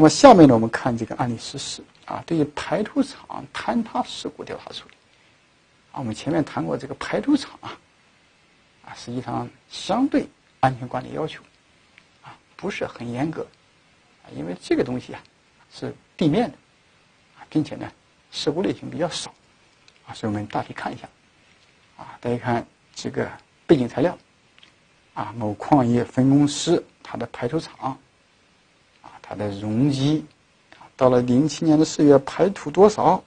那么下面呢，我们看这个案例实施啊，对于排土厂坍塌事故调查处理。啊，我们前面谈过这个排土厂啊，啊，实际上相对安全管理要求。啊不是很严格，啊，因为这个东西啊是地面的，啊，并且呢事故类型比较少，啊，所以我们大体看一下，啊，大家看这个背景材料，啊，某矿业分公司它的排土厂。它的容积，到了零七年的四月，排土多少？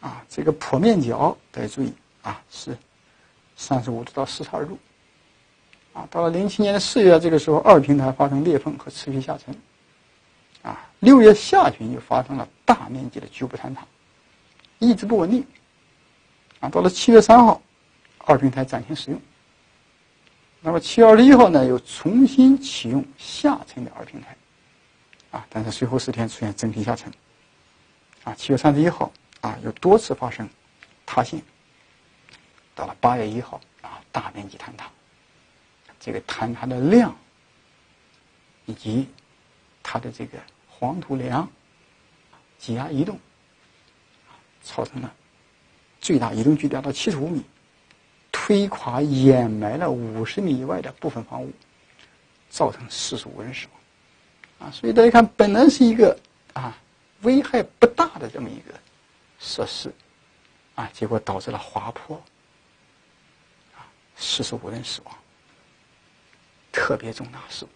啊，这个坡面角得注意啊，是三十五度到四十二度。啊，到了零七年的四月，这个时候二平台发生裂缝和持续下沉。啊，六月下旬又发生了大面积的局部坍塌，一直不稳定。啊，到了七月三号，二平台暂停使用。那么七月二十一号呢，又重新启用下沉的二平台。啊，但是随后四天出现整体下沉。啊，七月三十一号啊，又多次发生塌陷。到了八月一号啊，大面积坍塌。这个坍塌的量以及它的这个黄土梁挤压移动，造成了最大移动距离达到七十五米，推垮掩埋了五十米以外的部分房屋，造成四十五人死亡。啊，所以大家看，本来是一个啊危害不大的这么一个设施，啊，结果导致了滑坡，啊，四十五人死亡，特别重大事故。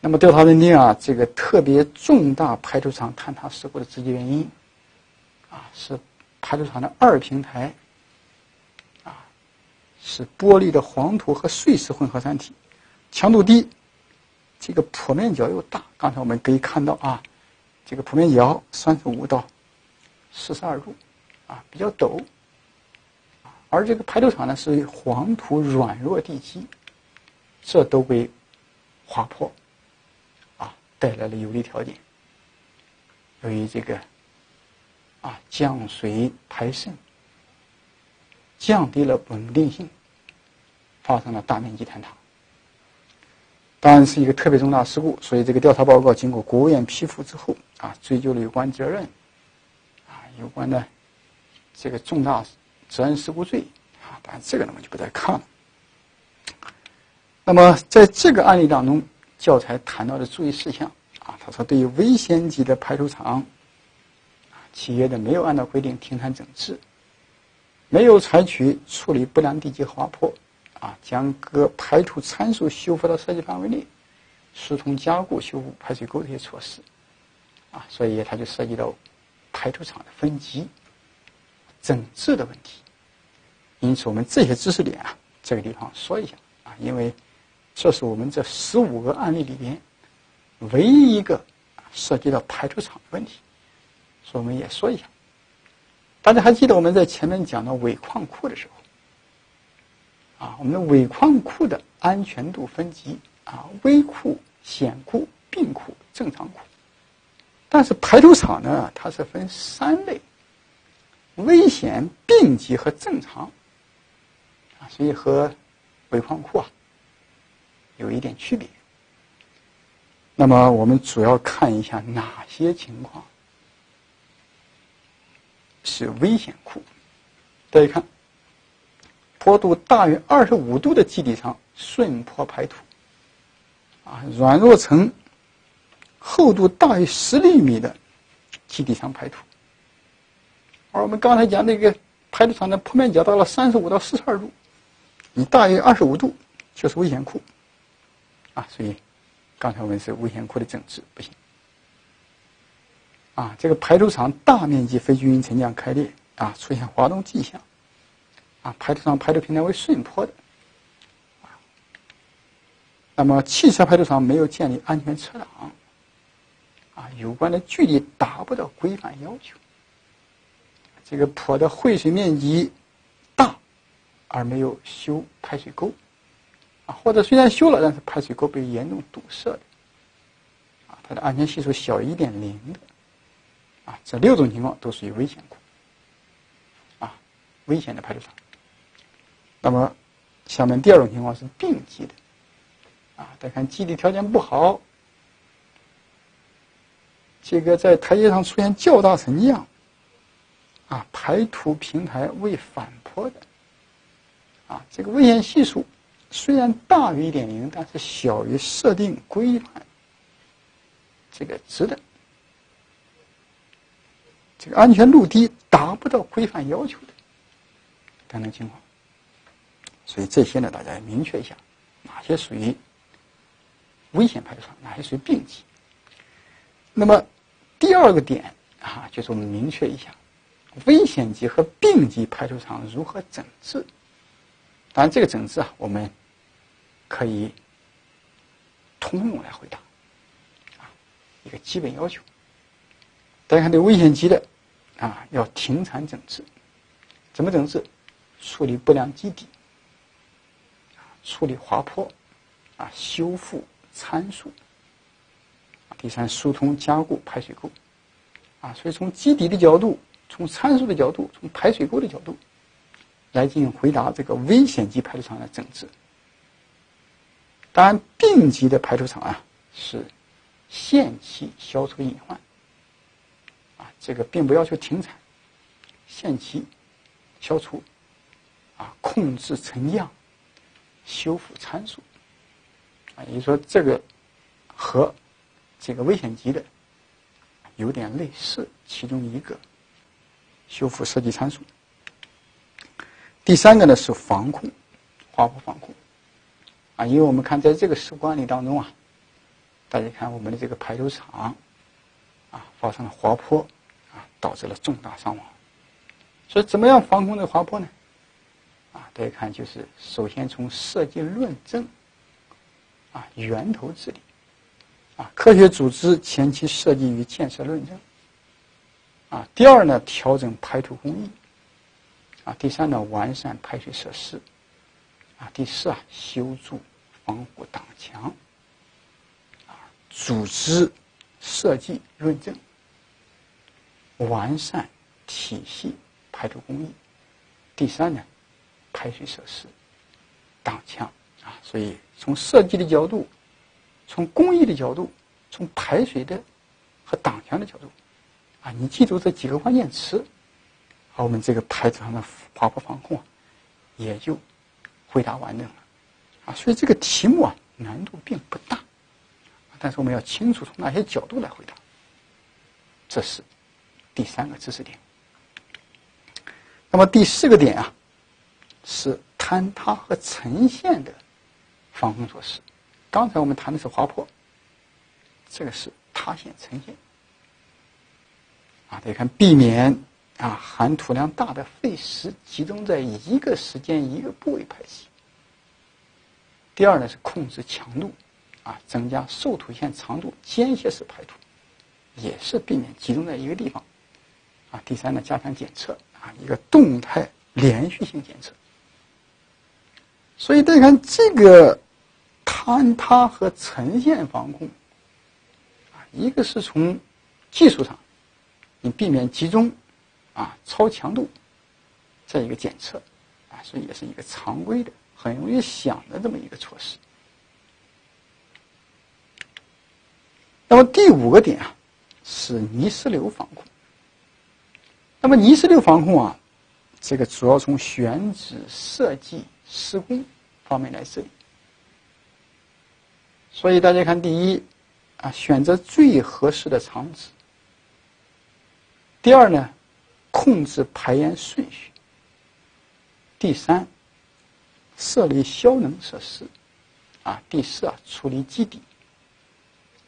那么调查认定啊，这个特别重大排土厂坍塌事故的直接原因，啊，是排土厂的二平台，啊，是玻璃的黄土和碎石混合山体，强度低。这个坡面角又大，刚才我们可以看到啊，这个坡面角三十五到四十二度，啊比较陡，而这个排土场呢是黄土软弱地基，这都被滑坡，啊带来了有利条件。由于这个啊降水排渗，降低了稳定性，发生了大面积坍塌。当然是一个特别重大事故，所以这个调查报告经过国务院批复之后，啊，追究了有关责任，啊，有关的这个重大责任事故罪，啊，当然这个呢我就不再看了。那么在这个案例当中，教材谈到的注意事项，啊，他说对于危险级的排土厂，企业的没有按照规定停产整治，没有采取处理不良地基滑坡。啊，将各排土参数修复到设计范围内，疏通加固修复排水沟这些措施，啊，所以它就涉及到排土厂的分级、整治的问题。因此，我们这些知识点啊，这个地方说一下啊，因为这是我们这十五个案例里边唯一一个涉及到排土厂的问题，所以我们也说一下。大家还记得我们在前面讲到尾矿库的时候？啊，我们的尾矿库的安全度分级啊，危库、险库、病库、正常库。但是排土厂呢，它是分三类：危险、病级和正常。啊，所以和尾矿库啊有一点区别。那么我们主要看一下哪些情况是危险库。大家看。坡度大于二十五度的基底上顺坡排土，啊，软弱层厚度大于十厘米的基底上排土。而我们刚才讲那个排土厂的坡面角到了三十五到四十二度，你大于二十五度就是危险库，啊，所以刚才我们是危险库的整治不行。啊，这个排土厂大面积非均匀沉降开裂，啊，出现滑动迹象。啊，排土厂排土平台为顺坡的，啊，那么汽车排土厂没有建立安全车挡，啊，有关的距离达不到规范要求，这个坡的汇水面积大，而没有修排水沟，啊，或者虽然修了，但是排水沟被严重堵塞的，啊，它的安全系数小于一点零的，啊，这六种情况都属于危险库，啊，危险的排土厂。那么，下面第二种情况是病基的，啊，再看基地条件不好，这个在台阶上出现较大沉降，啊，排土平台未反坡的，啊，这个危险系数虽然大于一点零，但是小于设定规范。这个值的，这个安全路低达不到规范要求的。等等情况，所以这些呢，大家要明确一下，哪些属于危险排土场，哪些属于病级。那么，第二个点啊，就是我们明确一下，危险级和病级排除场如何整治。当然，这个整治啊，我们可以通用来回答，啊，一个基本要求。大家看，这危险级的啊，要停产整治，怎么整治？处理不良基底，处理滑坡，啊，修复参数。第三，疏通加固排水沟，啊，所以从基底的角度，从参数的角度，从排水沟的角度，来进行回答这个危险级排土厂的整治。当然，病级的排除厂啊，是限期消除隐患，啊，这个并不要求停产，限期消除，啊，控制沉降，修复参数，啊，也就是说，这个和。这个危险级的有点类似，其中一个修复设计参数。第三个呢是防控，滑坡防控啊，因为我们看在这个事故案例当中啊，大家看我们的这个排球场啊发生了滑坡啊，导致了重大伤亡。所以怎么样防控这个滑坡呢？大家看就是首先从设计论证啊源头治理。啊，科学组织前期设计与建设论证。啊，第二呢，调整排土工艺。啊，第三呢，完善排水设施。啊，第四啊，修筑防护挡墙。啊，组织设计论证，完善体系排土工艺。第三呢，排水设施挡墙。啊，所以从设计的角度。从工艺的角度，从排水的和挡墙的角度，啊，你记住这几个关键词，好，我们这个排土上的滑坡防控啊，也就回答完整了，啊，所以这个题目啊难度并不大，但是我们要清楚从哪些角度来回答，这是第三个知识点。那么第四个点啊，是坍塌和沉陷的防控措施。刚才我们谈的是滑坡，这个是塌陷沉陷啊，大家看避免啊含土量大的废石集中在一个时间一个部位排气。第二呢是控制强度啊，增加受土线长度间歇式排土，也是避免集中在一个地方啊。第三呢加强检测啊，一个动态连续性检测。所以大家看这个。坍塌和沉陷防控，啊，一个是从技术上，你避免集中，啊，超强度，再一个检测，啊，所以也是一个常规的、很容易想的这么一个措施。那么第五个点啊，是泥石流防控。那么泥石流防控啊，这个主要从选址、设计、施工方面来治理。所以大家看，第一，啊，选择最合适的场址；第二呢，控制排烟顺序；第三，设立消能设施；啊，第四啊，处理基底；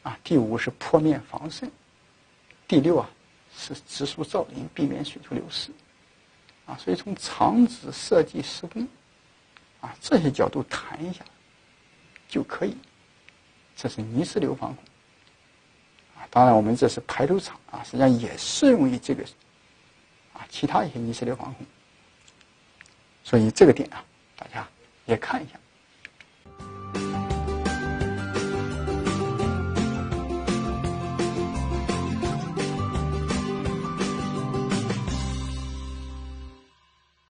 啊，第五是坡面防渗；第六啊，是植树造林，避免水土流失；啊，所以从场址设计、施工，啊，这些角度谈一下，就可以。这是泥石流防控啊，当然我们这是排土厂啊，实际上也适用于这个啊其他一些泥石流防控，所以这个点啊，大家也看一下。